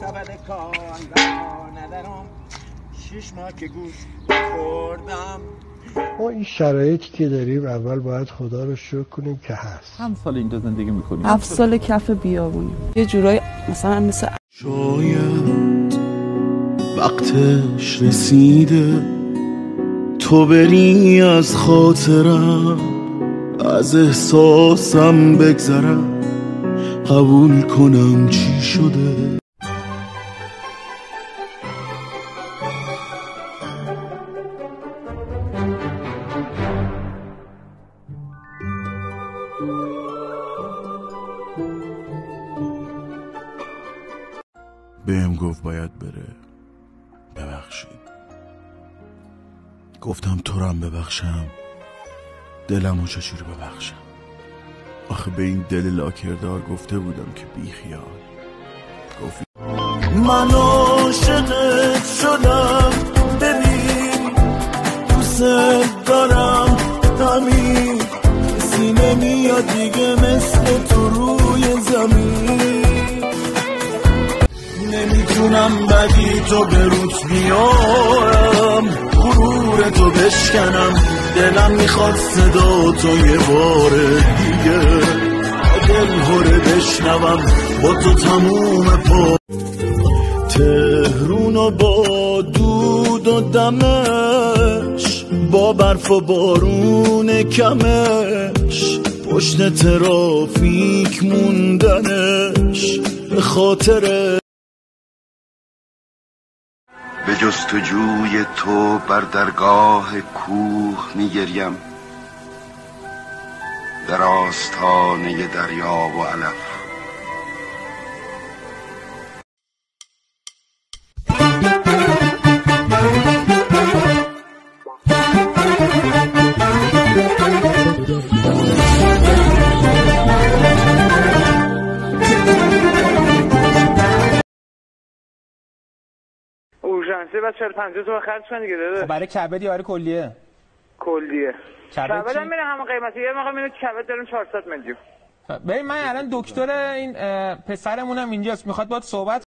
سبد کار را ندارم شش ماه که گوش خوردم. ما این شرایطی که داریم اول باید خدا رو شکر کنیم که هست. چند سال اینجا زندگی می‌کنی؟ هفت سال کف بیابونی. یه جورایی مثلا مثل شاید وقتش رسیده. تو بری از خاطرم از احساسم بگذرم. قبول کنم چی شده. بهم گفت باید بره. ببخشید. گفتم تو رم ببخشم. دلم و چجور ببخشم. آخه به این دل لاکردار گفته بودم که بی خیال. گفت من عاشقت شدم. ببین دوست دارم. همین کسی نمیاد دیگه مثل تو روی زمین. نمی‌تونم بدی تو به روت بیارم غرور تو بشکنم. دلم می‌خواد صدا تو یه بار دیگه. دل هره بشنوم با تو تموم پا. تهرون و با دود و دمش با برف و بارون کمش. پشت ترافیک موندنش به خاطر جستجوی تو بر درگاه کوه میگریم. در آستانه دریا و علف. اورژانسی بعد 40 50 تومن خرج کن دیگه داده برای کبد یا برای کلیه؟ کلیه. کبد؟ هم میره همون قیمتی. یه موقع میره کبد داریم 400 میلیون. ببین من الان دکتر این پسرمونم اینجاست. می‌خواد باید صحبت